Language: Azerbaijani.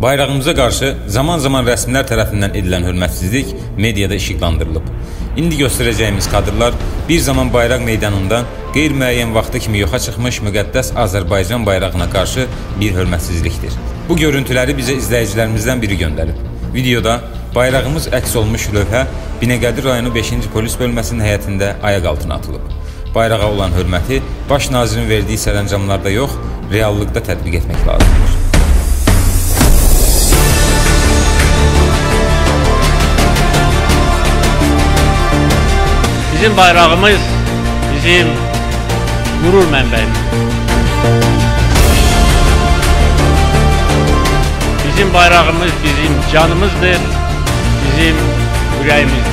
Bayrağımıza qarşı zaman-zaman rəsmilər tərəfindən edilən hörmətsizlik mediada işıqlandırılıb. İndi göstərəcəyimiz kadrlar bir zaman bayraq meydanından qeyri-müəyyən vaxtı kimi yoxa çıxmış müqəddəs Azərbaycan bayrağına qarşı bir hörmətsizlikdir. Bu görüntüləri bizə izləyicilərimizdən biri göndərib. Videoda bayrağımız əks olmuş lövhə Binəqədi rayonu 5-ci polis bölməsinin həyətində ayaq altına atılıb. Bayrağa olan hörməti baş nazirin verdiyi sərəncamlarda yox, reallıqda tətbiq etmək lazımdır. Bizim bayrağımız bizim gurur mənbəyimiz. Bizim bayrağımız bizim canımızdır, bizim ürəyimizdir.